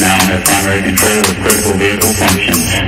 now have primary control of critical vehicle functions.